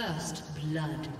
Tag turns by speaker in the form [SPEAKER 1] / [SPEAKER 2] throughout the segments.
[SPEAKER 1] First blood.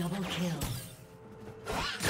[SPEAKER 1] Double kill.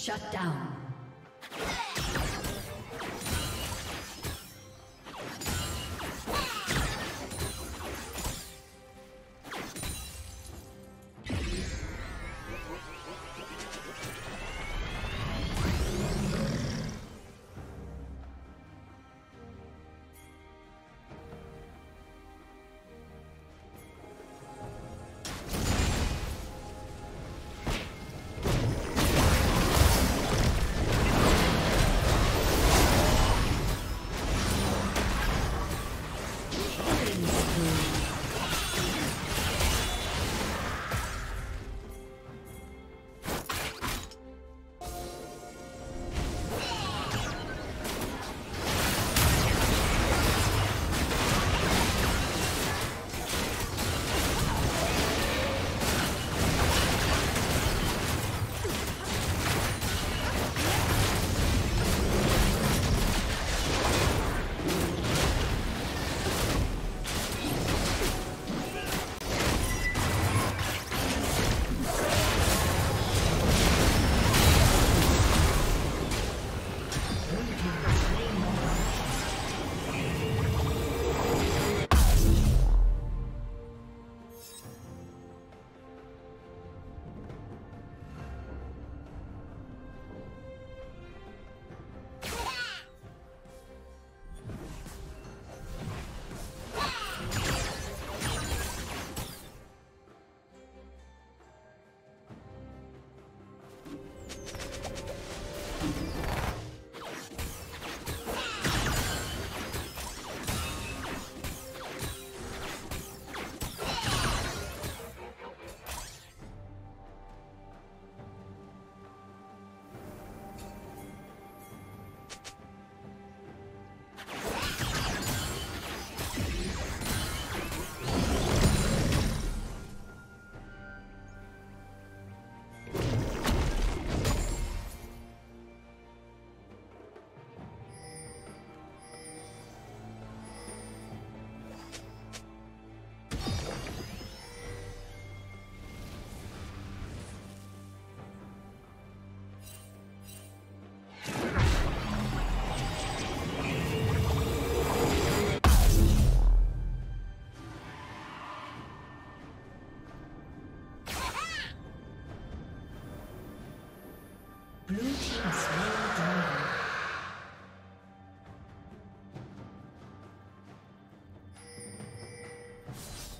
[SPEAKER 1] Shut down.